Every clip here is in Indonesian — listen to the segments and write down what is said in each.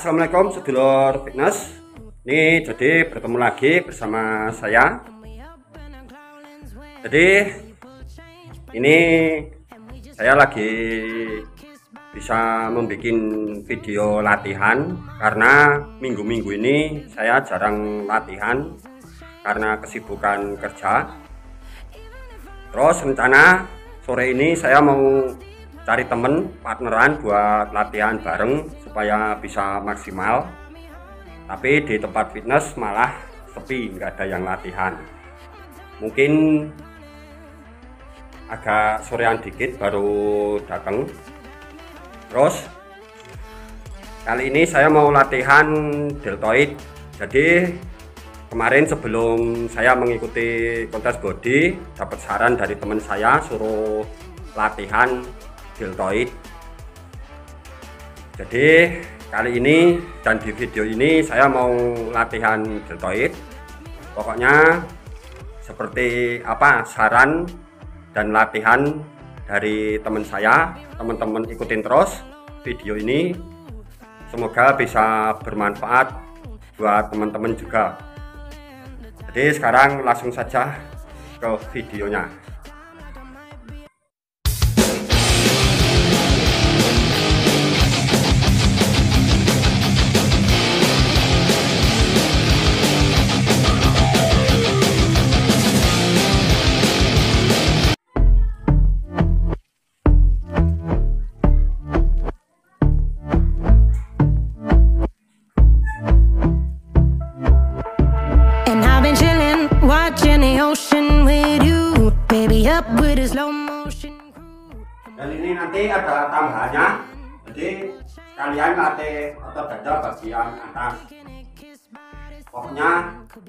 Assalamualaikum sedulur fitness. Ini jadi bertemu lagi bersama saya. Jadi Ini Saya lagi Bisa membuat video latihan Karena minggu-minggu ini Saya jarang latihan Karena kesibukan kerja. Terus rencana Sore ini saya mau cari temen partneran buat latihan bareng supaya bisa maksimal. Tapi di tempat fitness malah sepi nggak ada yang latihan. Mungkin agak sorean dikit baru datang terus kali ini saya mau latihan deltoid. Jadi kemarin sebelum saya mengikuti kontes body dapat saran dari teman saya suruh latihan deltoid jadi kali ini dan di video ini saya mau latihan deltoid. Pokoknya seperti apa saran dan latihan dari teman saya. Teman-teman ikutin terus video ini. Semoga bisa bermanfaat buat teman-teman juga. Jadi sekarang langsung saja ke videonya ada tambahannya. Jadi kalian latih otot dada bagian atas. Pokoknya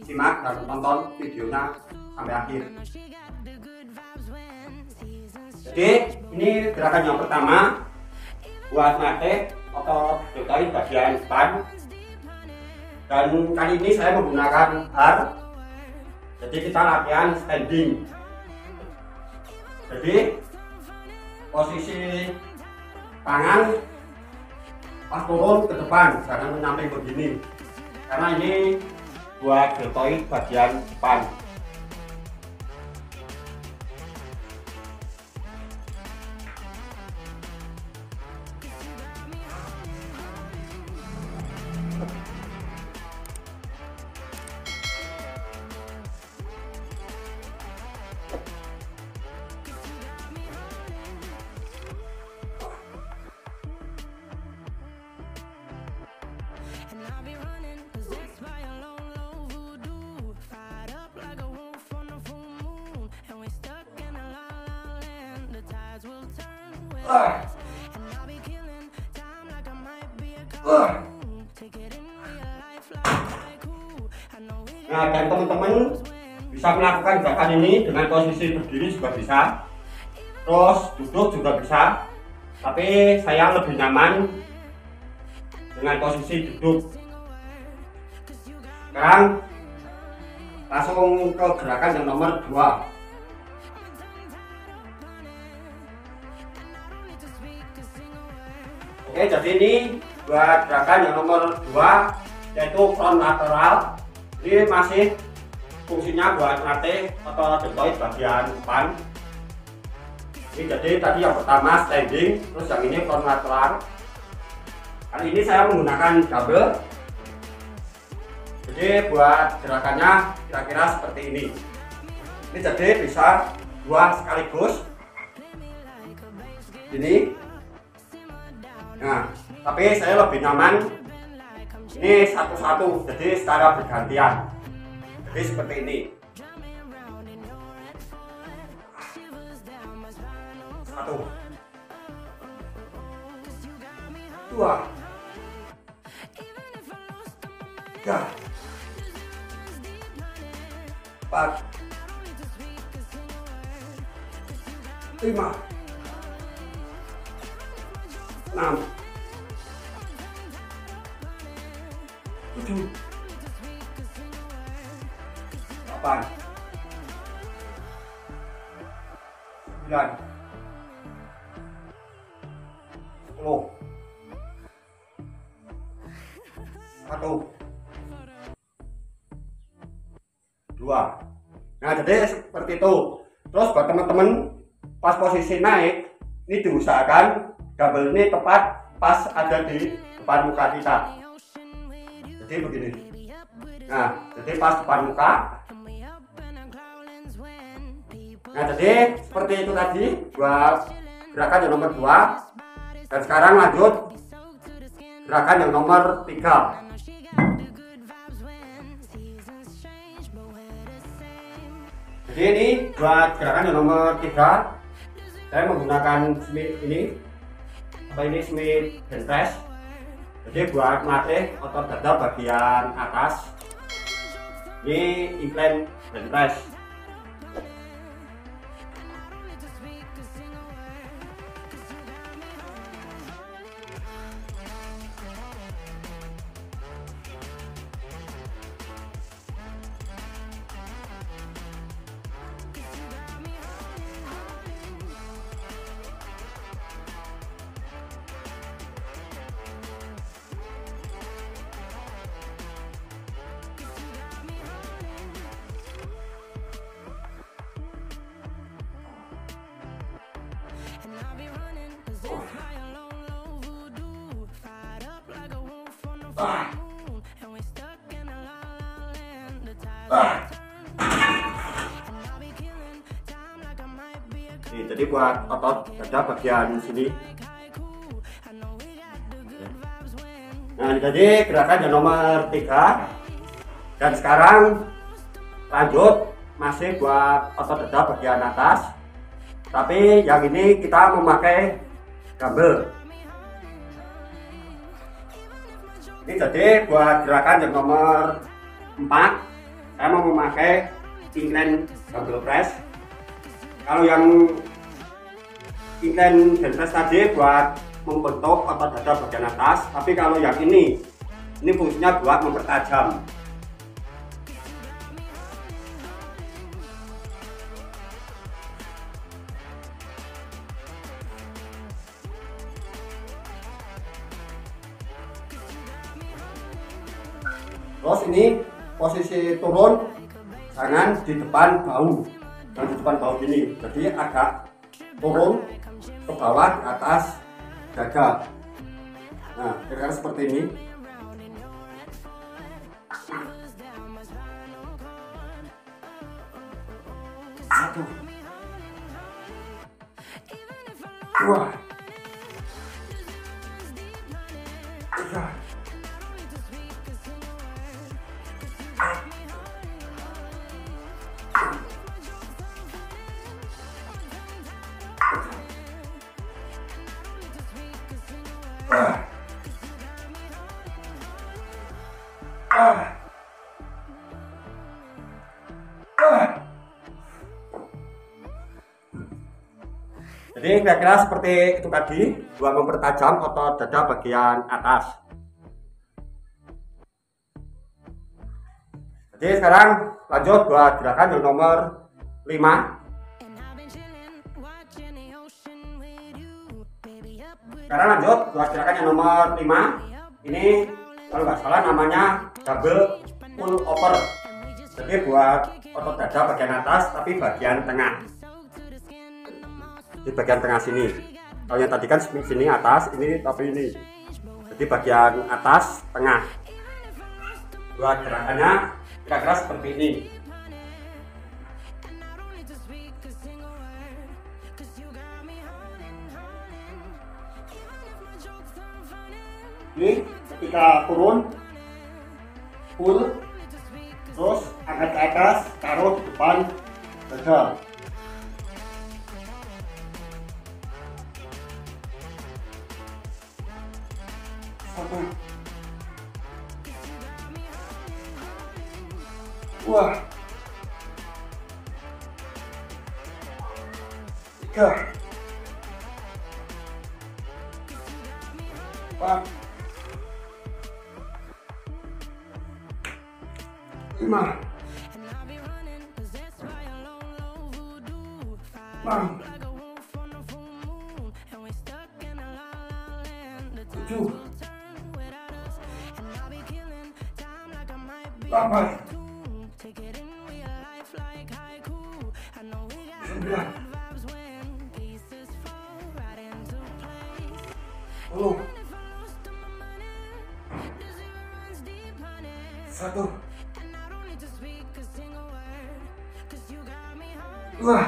simak dan tonton videonya sampai akhir. Jadi ini gerakan yang pertama. Buat latih otot deltoid bagian depan. Dan kali ini saya menggunakan bar. Jadi kita latihan standing. Jadi posisi tangan pas turun ke depan jangan menyamping begini. Karena ini buat deltoid bagian depan Nah, dan teman-teman bisa melakukan gerakan ini dengan posisi berdiri juga bisa. Terus duduk juga bisa. Tapi saya lebih nyaman dengan posisi duduk. Sekarang langsung ke gerakan yang nomor 2 jadi ini buat gerakan yang nomor 2 yaitu front lateral. Ini masih fungsinya buat latih atau deltoid bagian depan. Ini jadi tadi yang pertama standing, terus yang ini front lateral. Kali ini saya menggunakan double. Jadi buat gerakannya kira-kira seperti ini. Ini jadi bisa dua sekaligus. Ini Nah, tapi saya lebih nyaman ini satu-satu, jadi secara bergantian. Jadi seperti ini. Satu. Dua. Tiga. Empat. Lima enam. Tujuh. Delapan. Sembilan. Sepuluh. Satu. Dua. Nah jadi seperti itu. Terus buat teman-teman pas posisi naik ini diusahakan kabel ini tepat pas ada di depan muka kita. Jadi begini. Nah jadi pas depan muka. Nah jadi seperti itu tadi buat gerakan yang nomor dua. Dan sekarang lanjut gerakan yang nomor tiga. Jadi ini buat gerakan yang nomor tiga. Saya menggunakan ini apa ini bench press jadi buat melatih otot dada bagian atas. Ini incline bench press Nih, jadi buat otot dada bagian sini. Nah, jadi gerakan yang nomor tiga dan sekarang lanjut masih buat otot dada bagian atas. Tapi yang ini kita memakai dumbbell. Ini jadi buat gerakan yang nomor 4 saya mau memakai incline double press. Kalau yang incline bench press tadi buat membentuk otot dada bagian atas tapi kalau yang ini ini fungsinya buat mempertajam terus ini posisi turun tangan di depan bau. Dan di depan bau ini. Jadi agak turun ke bawah ke atas dada nah kira-kira seperti ini. Satu dua Jadi kira-kira seperti itu tadi, buat mempertajam otot dada bagian atas. Jadi sekarang lanjut buat gerakan yang nomor 5. Sekarang lanjut buat gerakan yang nomor 5. Ini kalau nggak salah namanya double pull over. Jadi buat otot dada bagian atas tapi bagian tengah di bagian tengah sini. Kalau yang tadi kan sini atas ini tapi ini. Jadi bagian atas tengah. Buat gerakannya kira-kira seperti ini. Ini ketika turun pull terus angkat ke atas taruh di depan dada dua tiga empat lima enam tujuh delapan sembilan satu dua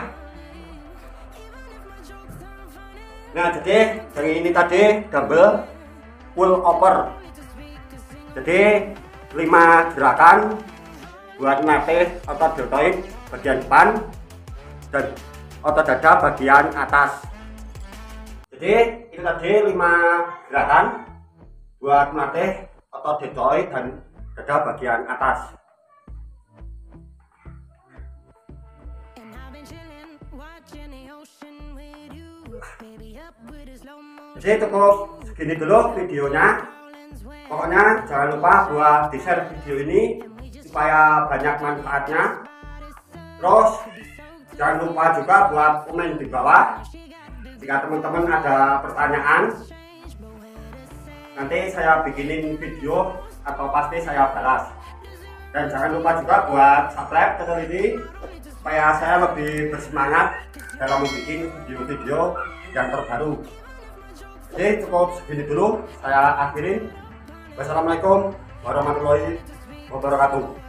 Nah, jadi yang ini tadi double pull over. Jadi 5 gerakan buat melatih otot deltoid bagian depan dan otot dada bagian atas. Jadi itu tadi 5 gerakan buat melatih otot deltoid dan dada bagian atas. Jadi cukup segini dulu videonya. Pokoknya jangan lupa buat di share video ini supaya banyak manfaatnya. Terus jangan lupa juga buat komen di bawah jika teman-teman ada pertanyaan. Nanti saya bikinin video atau pasti saya balas. Dan jangan lupa juga buat subscribe channel ini supaya saya lebih bersemangat dalam membuat video-video yang terbaru. Jadi cukup segini dulu saya akhirin. Wassalamualaikum warahmatullahi wabarakatuh.